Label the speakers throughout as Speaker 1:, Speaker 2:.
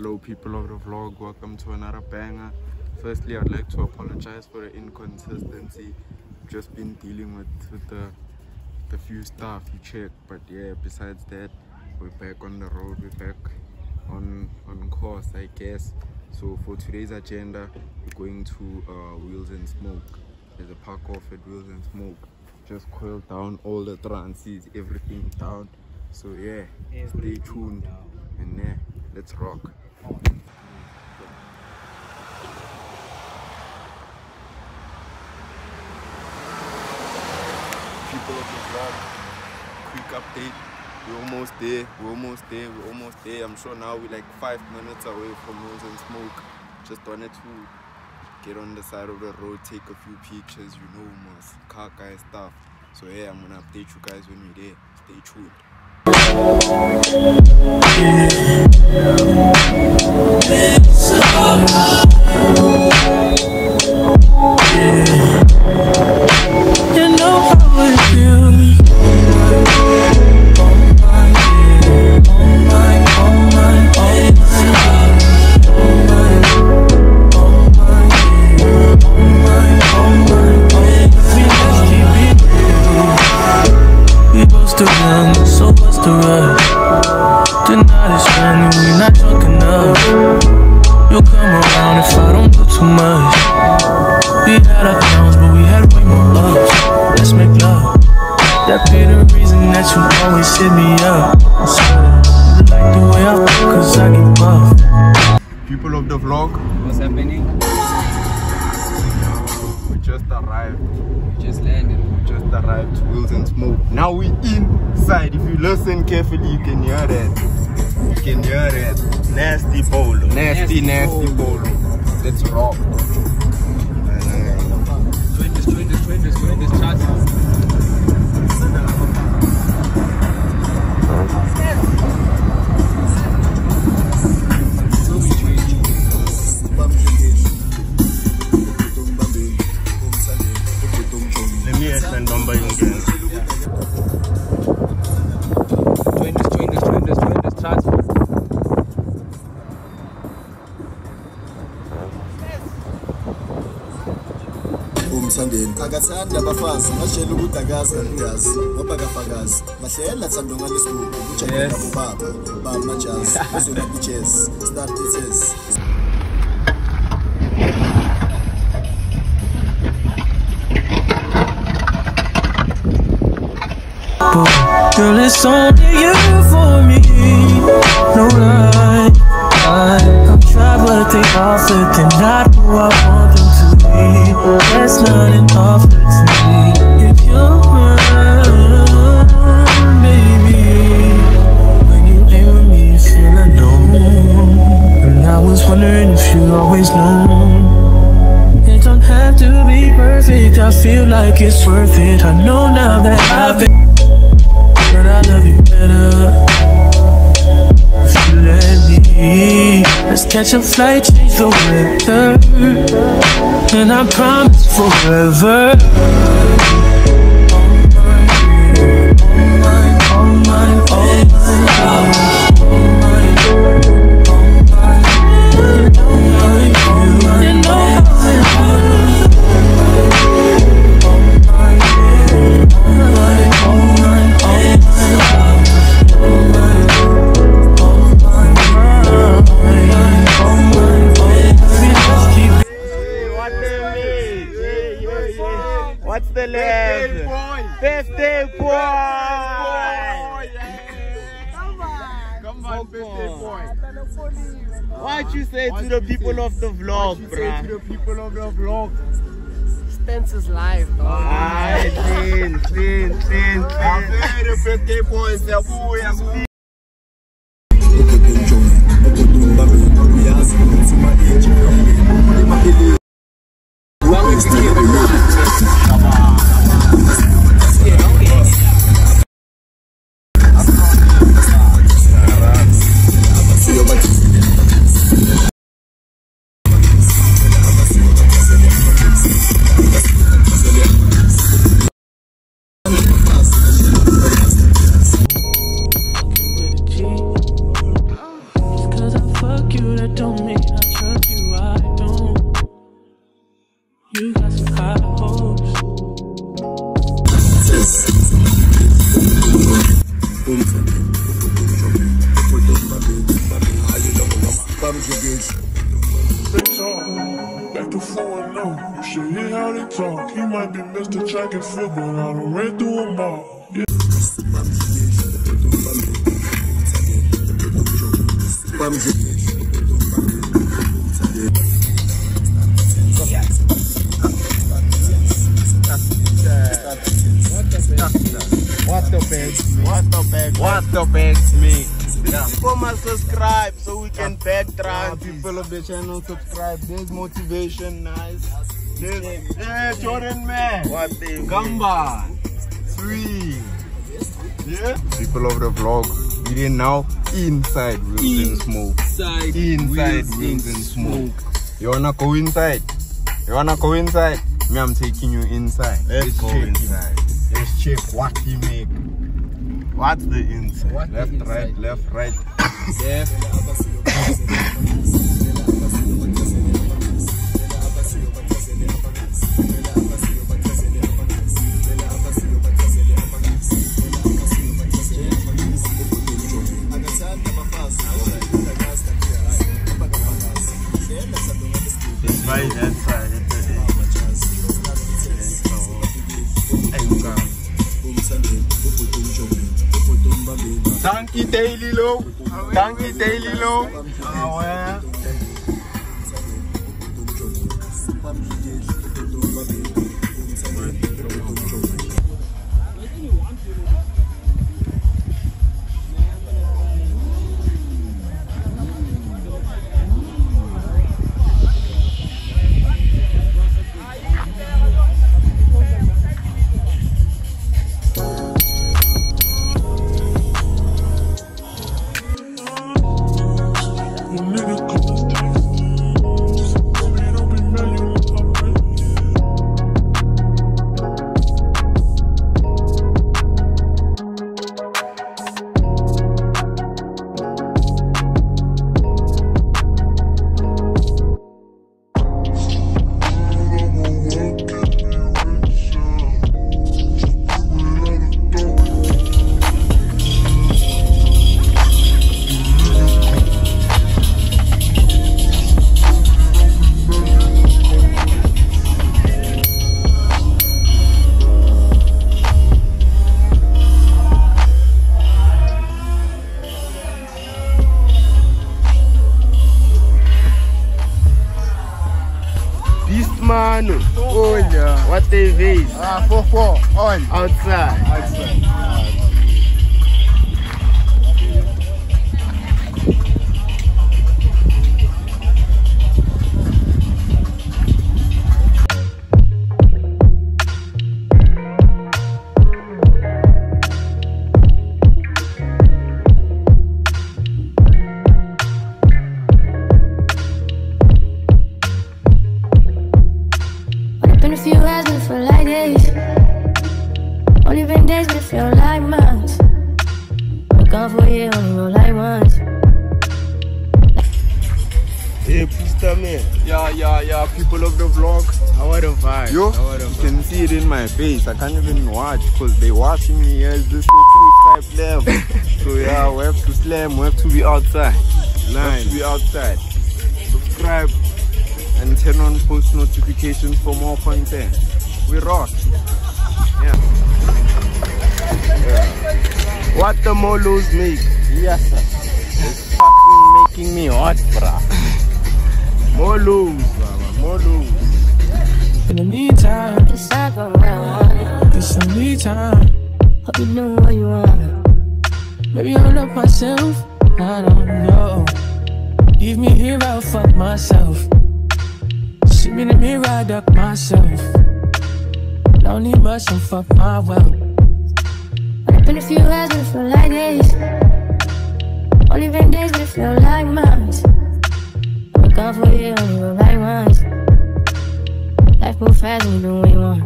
Speaker 1: hello people of the vlog. Welcome to another banger. Firstly i'd like to apologize for the inconsistency. I've just been dealing with with the the few stuff you check but yeah besides that we're back on the road. We're back on on course i guess. So for today's agenda we're going to uh, Wheelz and smoke. There's a park off at Wheelz and smoke. Just coil down all the trances everything down. So yeah stay tuned. and yeah let's rock people of the vlog quick update. We're almost there we're almost there we're almost there. I'm sure now we're like five minutes away from Wheelz and smoke. Just wanted to get on the side of the road take a few pictures you know most car guy stuff. So yeah i'm gonna update you guys when we're there. Stay tuned
Speaker 2: You
Speaker 1: to Wheelz and Smoke. Now we inside. If you listen carefully, you can hear that. You can hear that. Nasty bolo. Nasty,
Speaker 3: Nasty
Speaker 1: nasty bolo. Let's rock.
Speaker 4: Umthandeni akathandi abafazi ngashela ukuthi akazi kangazi ngoba kafakazi mahlela thandonga lesigugu kujayela ubaba baba majazi ezona bitches start bitches
Speaker 2: Girl, it's only you for me. No lie. I, I'm traveling to offer, they're not who I want them to be. There's nothing offered always know. It don't have to be perfect. I feel like it's worth it. I know now that I've been. But I love you better if you let me. Let's catch a flight, change the weather, and I promise forever.
Speaker 5: What the bags? What the bags,
Speaker 1: mate?
Speaker 5: People must subscribe so we can backtrack.
Speaker 1: People of the channel subscribe. There's motivation, nice.
Speaker 5: There's, hey, Jordan man.
Speaker 1: What the
Speaker 5: Gamba. Three. Yeah?
Speaker 1: People of the vlog, we are now inside Wheelz and Smoke.
Speaker 3: Inside.
Speaker 1: Inside
Speaker 3: Wheelz
Speaker 1: Wheelz
Speaker 3: and
Speaker 1: and Smoke. You wanna go inside? You wanna go inside? Me, I'm taking you inside.
Speaker 5: Let's go
Speaker 1: check
Speaker 5: inside. Let's check what he make. What's the inside?
Speaker 3: What
Speaker 1: Left,
Speaker 3: inside?
Speaker 1: right, left, right.
Speaker 3: Left.
Speaker 1: Thank you, Daily Low. Thank Daily Low.
Speaker 5: Ah, ouais.
Speaker 6: Few hours, but it feel like days. Only been days, but it feel like months. Been gone for a year, only roll like once.
Speaker 5: Hey, Puster man.
Speaker 1: Yeah, yeah, yeah. People of the vlog.
Speaker 5: How are the vibe?
Speaker 1: Yo,
Speaker 5: the
Speaker 1: you
Speaker 5: vibe?
Speaker 1: can see it in my face. I can't even watch because they watching me as this type level. so yeah, we have to slam. We have to be outside. We have to be outside. Subscribe and turn on post notifications for more content. We rock. Yeah. yeah.
Speaker 5: What the molos make?
Speaker 1: Yes, sir. It's fucking making me hot, bruh.
Speaker 5: Molos, baba. Molos.
Speaker 2: In the meantime,
Speaker 6: Just not going where I want.
Speaker 2: it's some me time.
Speaker 6: Hope you know what you want.
Speaker 2: Maybe I'll love myself. I don't know. Leave me here, I'll fuck myself. Me the mirror, I duck myself. Don't need much, and fuck my wealth.
Speaker 6: Only been a few hours, but it feel like days. Only been days, but it feel like months. Been gone for you, only roll like once. Life move fast you do what you want.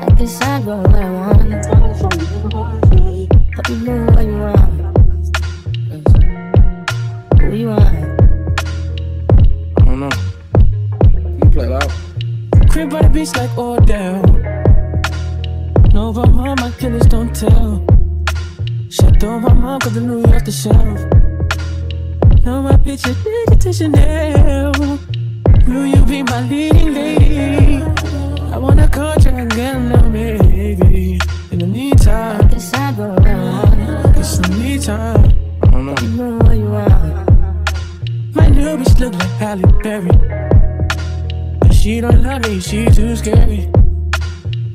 Speaker 6: I decide go where I want. Hope you know what you want.
Speaker 2: Crib by the beach like Odell. No, but mom, my killers don't tell. Shut up, my mom, cause the New York the shelf. Now my picture, nigga to Chanel. Will you be my leading lady? I wanna contract and get a baby. In the meantime,
Speaker 6: This side go around.
Speaker 2: it's the meantime.
Speaker 3: I don't know.
Speaker 6: You know what you want.
Speaker 2: My new bitch look like Halle Berry. She don't love me, she too scary.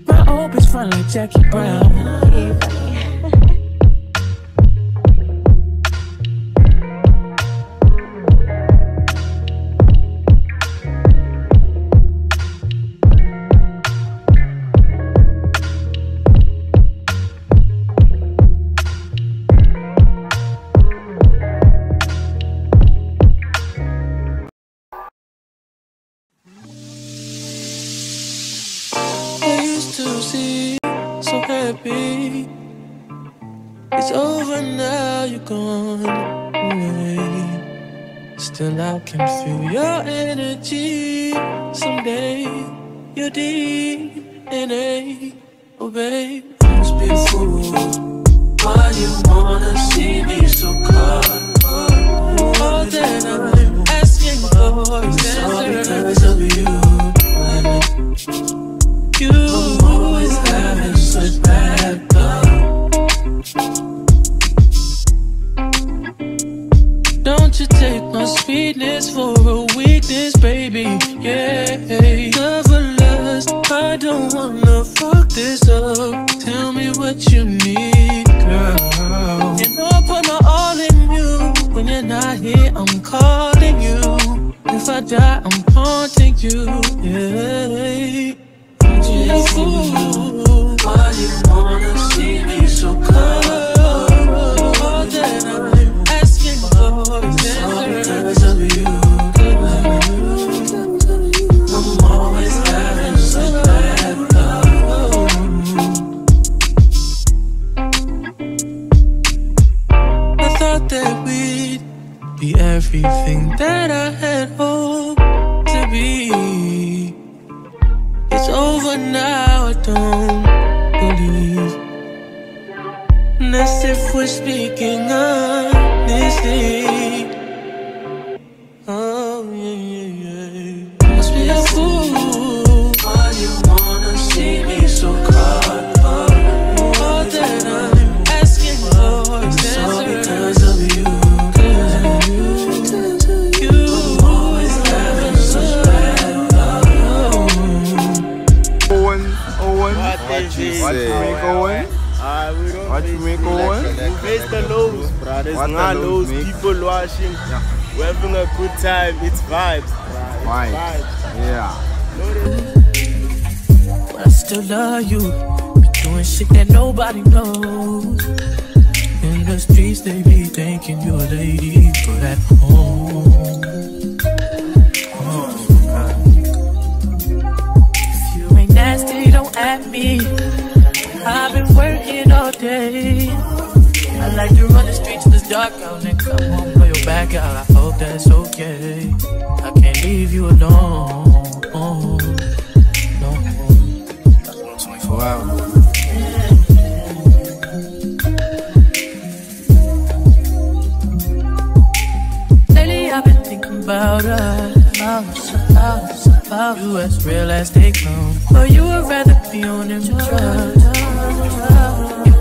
Speaker 2: My old bitch front like Jackie Brown. Can feel your energy. Someday, your DNA. Oh, babe, must be a fool. Why you wanna see me so cold? All that I'm asking for is all because of you. You you take my sweetness for a weakness, baby? Yeah, loveless. I don't wanna fuck this up. Tell me what you need, girl. You know I put my all in you. When you're not here, I'm calling you. If I die, I'm haunting you. Yeah. You fool. Why you wanna see me so cold? Having a
Speaker 5: good time. It's vibes, bruh. It's
Speaker 1: Vibes.
Speaker 5: vibes.
Speaker 1: Yeah.
Speaker 2: But I still love you. Be doing shit that nobody knows. In the streets, they be thinking you're a lady, but at home. Oh, God. If you ain't nasty, don't at me. I've been working all day. I like to run the streets till it's dark out and come home, back. I hope that's okay. I can't leave you alone. No.
Speaker 3: 24 hours.
Speaker 2: Lately I've been thinking about us, us, us, about you as real as they come. But you would rather be on them drugs.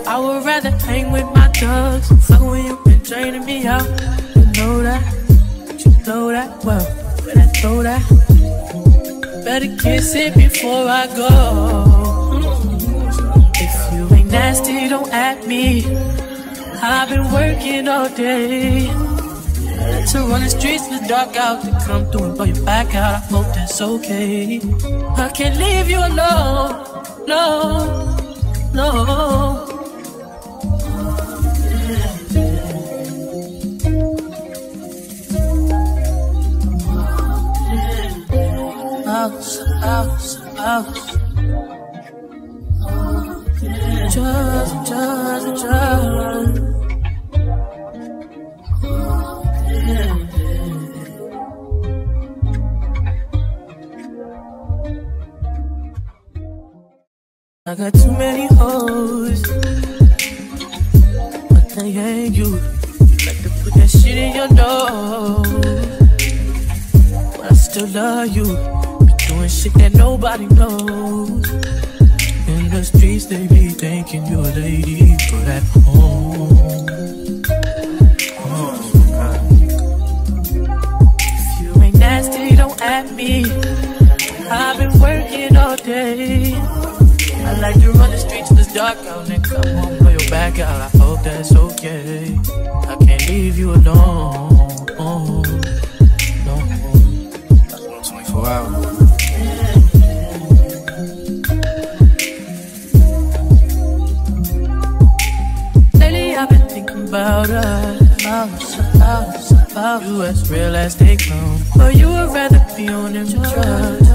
Speaker 2: I would rather hang with my thugs. Fuck when you been draining me out. Know that, well. Better throw that. Better kiss it before I go. If you ain't nasty, don't at me. I've been working all day. To run the streets in the dark out to come through and blow your back out. I hope that's okay. I can't leave you alone. No, no. hours, hours. I got too many hoes. I can't hang you. You like to put that shit in your nose. But I still love you. Shit that nobody knows. In the streets, they be thinking you're a lady, but at home. You ain't nasty, don't at me. I've been working all day. I like to run the streets it's dark out and come home, pull your back out. I hope that's okay. I can't leave you alone. No.
Speaker 3: 24 hours.
Speaker 2: You as real as they come. But you would rather be on them drugs.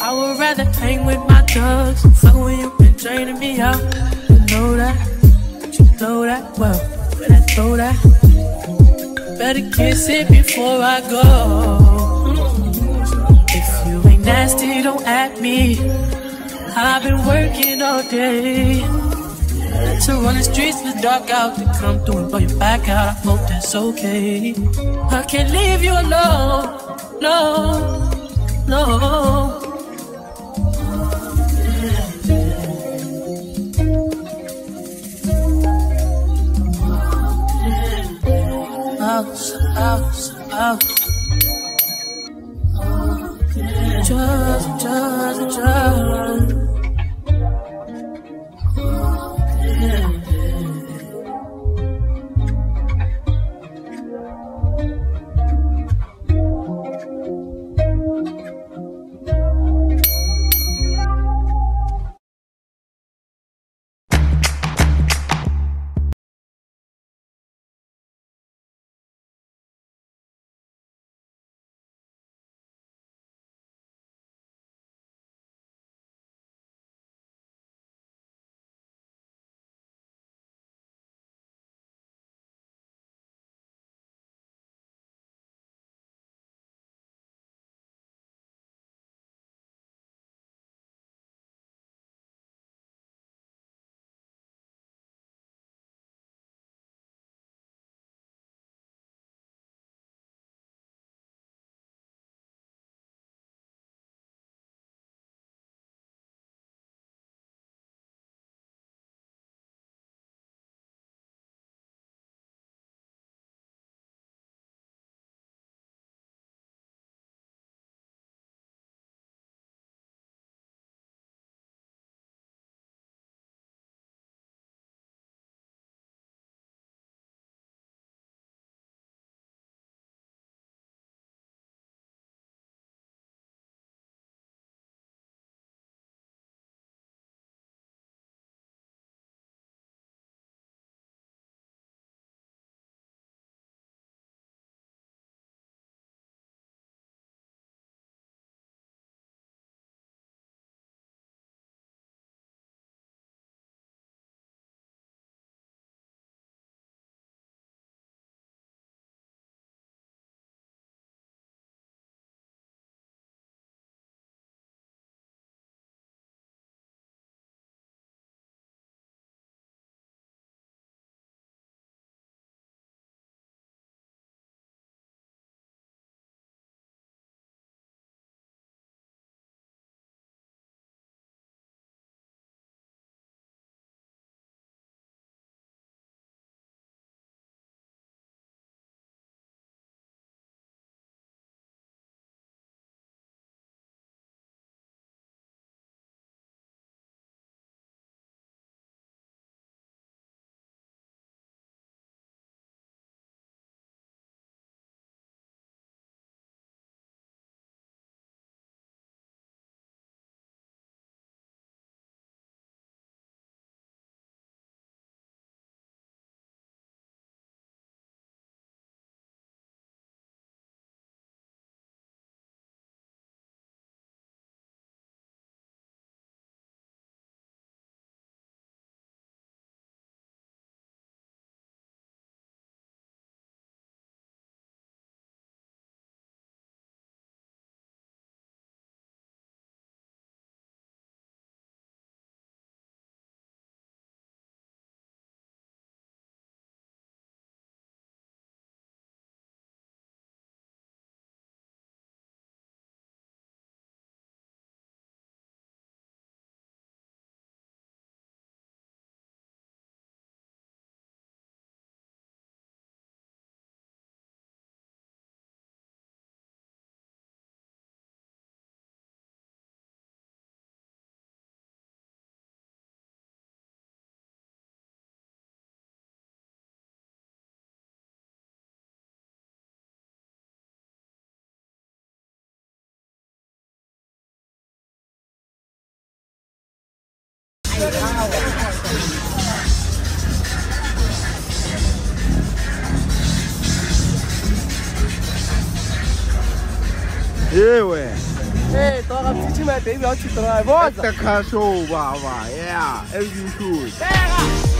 Speaker 2: I would rather hang with my thugs. Fuck when you been draining me out. You know that, you know that well. But I throw that. Better kiss it before I go. If you ain't nasty, don't at me. I've been working all day. To run the streets in the dark out to come through and blow your back out. I hope that's okay. I can't leave you alone. No, no. House, house, house. Just, just, just.
Speaker 1: E aí,
Speaker 5: ué? Ei, toca City Map, baby, out trai,
Speaker 1: volta. Eita cachorro, babá, yeah, é o should.
Speaker 2: Pega!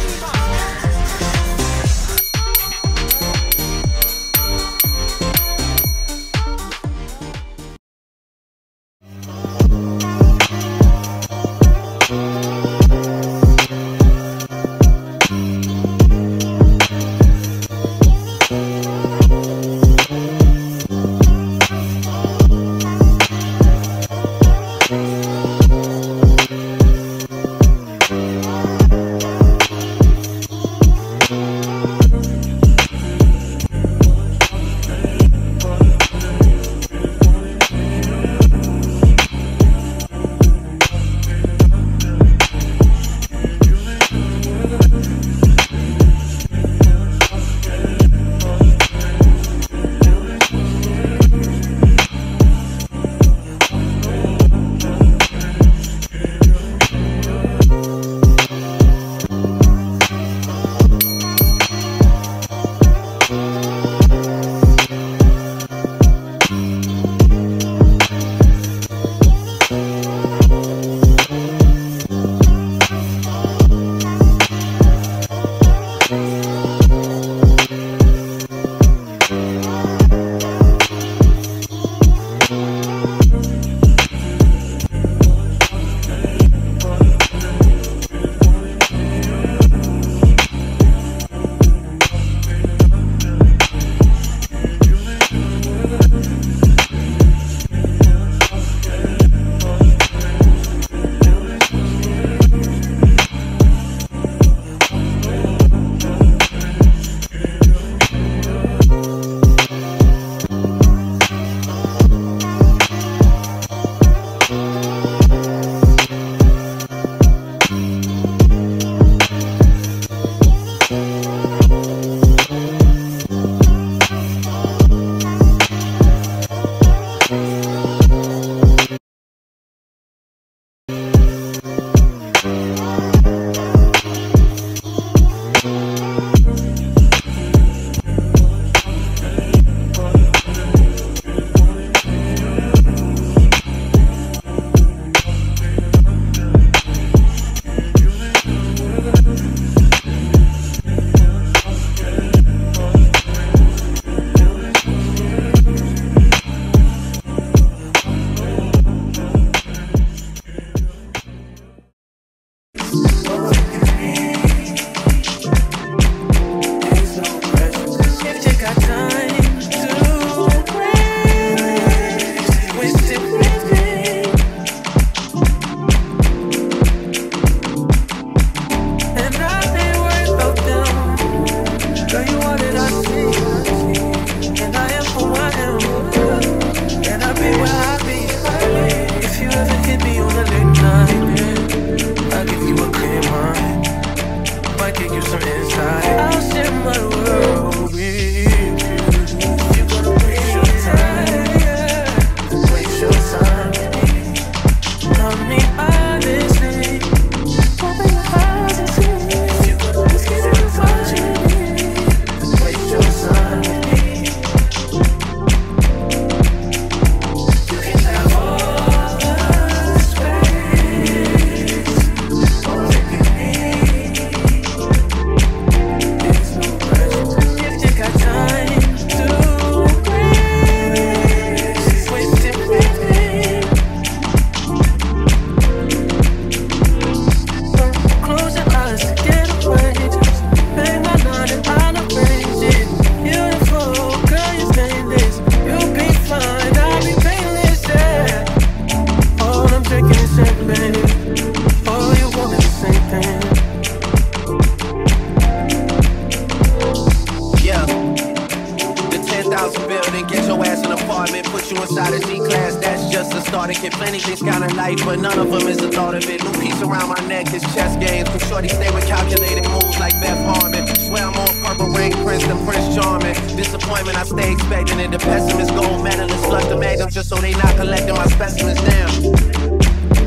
Speaker 2: Kind of but none of them is the thought of it. New piece around my neck is chess games. Can shorty stay with calculated moves like Beth Harmon. Swear I'm on purple rain prince than Prince Charming. Disappointment I stay expecting, and the pessimist gold medalist flush the magnum just so they not collecting my specimens down.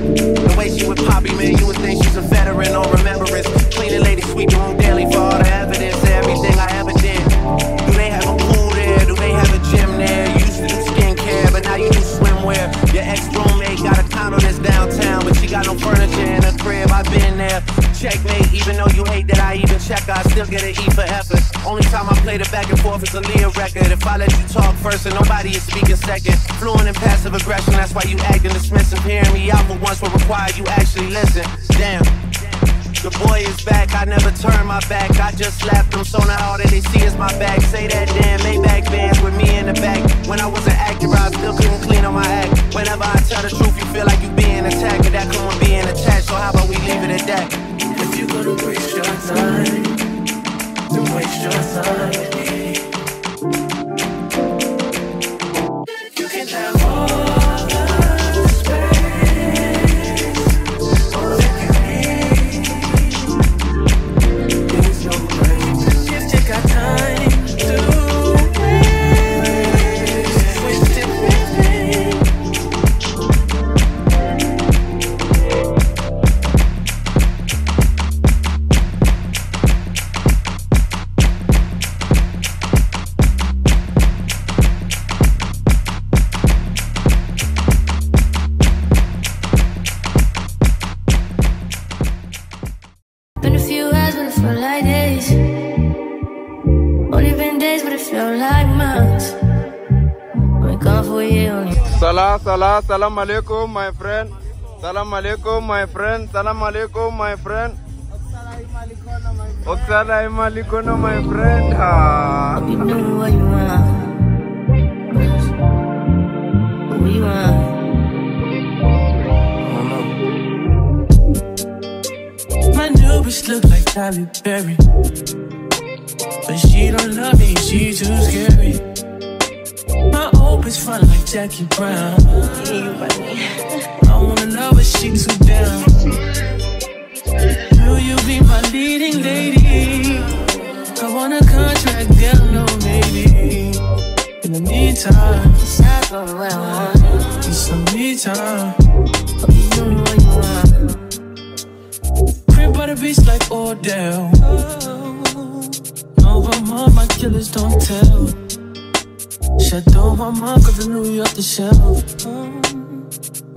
Speaker 2: The way she with Poppy, man, you would think she's a veteran or remembrance. Cleaning lady, sweep the room daily for all the evidence everything I ever no furniture in a crib, I've been there. Checkmate, even though you hate that I even
Speaker 7: check, I still get an E for effort. Only time I play the back and forth is a Leah record. If I let you talk first and nobody is speaking second, fluent in passive aggression, that's why you acting dismissive. Hearing me out for once will require you actually listen. Damn. The boy is back, I never turn my back. I just slapped him, so now all that they see is my back. Say that damn Maybach bands with me in the back. When I wasn't accurate, I still couldn't clean on my act. Whenever I tell the truth, you feel like you being attacked. And that attached, so how about we leave it at that?
Speaker 2: If you're gonna waste your time, then waste your time
Speaker 1: Salah, salah, salam alaikum, my friend. Salam alaikum, my friend. Salam alaikum, my friend. Oksala imalikono, my friend. Ah.
Speaker 6: You know what you want. What you want?
Speaker 2: My new bitch look like Tyler Berry. But she don't love me, she too scary. My old bitch front like Jackie Brown. I wanna love her, she too down. Will you be my leading lady? I want a contract, girl, no maybe. In the meantime,
Speaker 6: It's not going where I want.
Speaker 2: need some me time.
Speaker 6: You know what you want.
Speaker 2: Crib by the beach like Odell. Killers don't tell. Shadow my mom, cause I New York the shelf.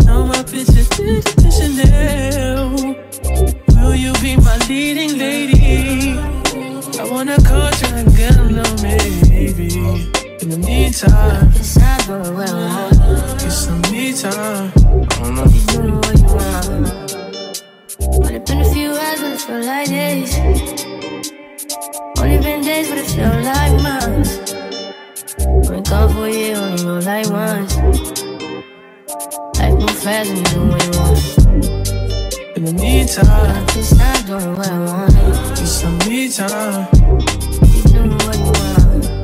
Speaker 2: Now my bitch is to Chanel. Will you be my leading lady? I want a contract, girl, no maybe. In the meantime,
Speaker 6: It's not going where I want.
Speaker 2: get some me time.
Speaker 6: You know what you want. Only been a few hours, but it felt like days. Only been days, but it felt like months. Been gone for a year, only know like once. Life move fast and you do what you want.
Speaker 2: In the meantime,
Speaker 6: It's not doing what I want.
Speaker 2: get some me time.
Speaker 6: You do what you want.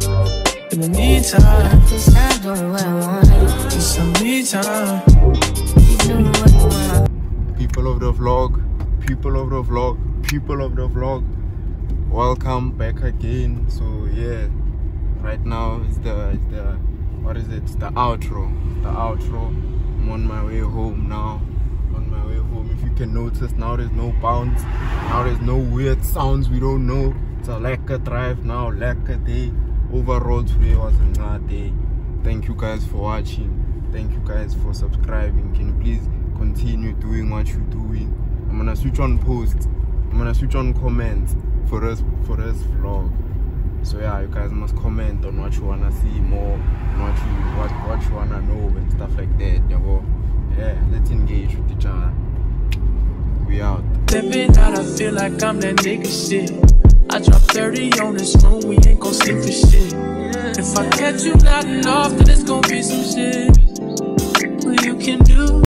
Speaker 2: In the meantime,
Speaker 6: It's not doing what I want.
Speaker 2: get some me time.
Speaker 6: You do what you want.
Speaker 1: people of the vlog, people of the vlog, people of the vlog. Welcome back again. So yeah, right now is the is the what is it? It's the outro. The outro. I'm on my way home now. On my way home. If you can notice now there's no bounce. Now there's no weird sounds we don't know. It's a lekker drive now, lekker day. Overall today was a nice day. Thank you guys for watching. Thank you guys for subscribing. Can you please continue doing what you're doing? I'm gonna switch on post. I'm gonna switch on comment for this for this vlog. So yeah, you guys must comment on what you wanna see more, what you what what you wanna know and stuff like that. Yeah, yeah let's engage with each other. We out.
Speaker 2: Stepping out, I feel like I'm that nigga shit. I drop 30 on this room, we ain't gon' sleep for shit. If I catch you nodding off, then it's gon' be some shit. Well, you can do